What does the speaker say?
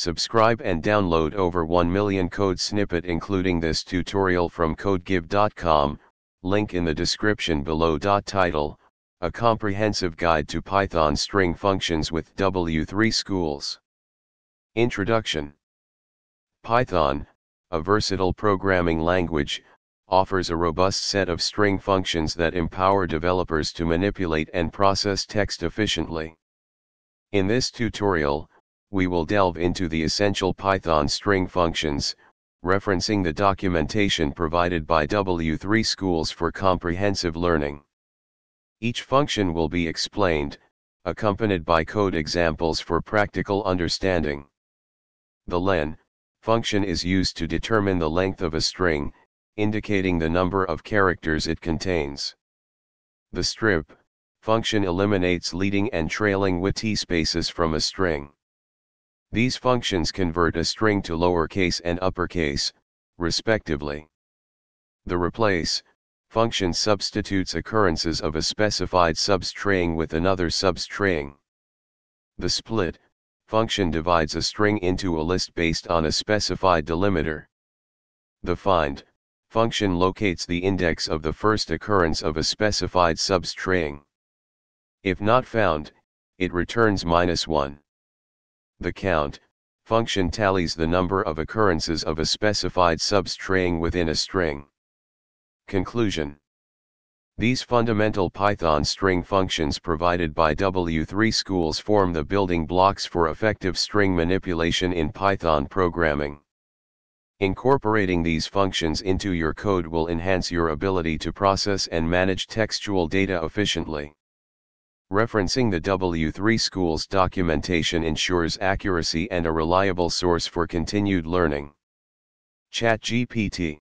Subscribe and download over 1 million code snippet including this tutorial from codegive.com, link in the description below. Title, A Comprehensive Guide to Python String Functions with W3 Schools. Introduction Python, a versatile programming language, offers a robust set of string functions that empower developers to manipulate and process text efficiently. In this tutorial, we will delve into the essential Python string functions, referencing the documentation provided by W3 Schools for comprehensive learning. Each function will be explained, accompanied by code examples for practical understanding. The len function is used to determine the length of a string, indicating the number of characters it contains. The strip function eliminates leading and trailing whitespaces from a string. These functions convert a string to lowercase and uppercase, respectively. The replace function substitutes occurrences of a specified substring with another substring. The split function divides a string into a list based on a specified delimiter. The find function locates the index of the first occurrence of a specified substring. If not found, it returns minus 1. The count function tallies the number of occurrences of a specified substring within a string. Conclusion These fundamental Python string functions provided by W3 schools form the building blocks for effective string manipulation in Python programming. Incorporating these functions into your code will enhance your ability to process and manage textual data efficiently. Referencing the W3 Schools documentation ensures accuracy and a reliable source for continued learning. ChatGPT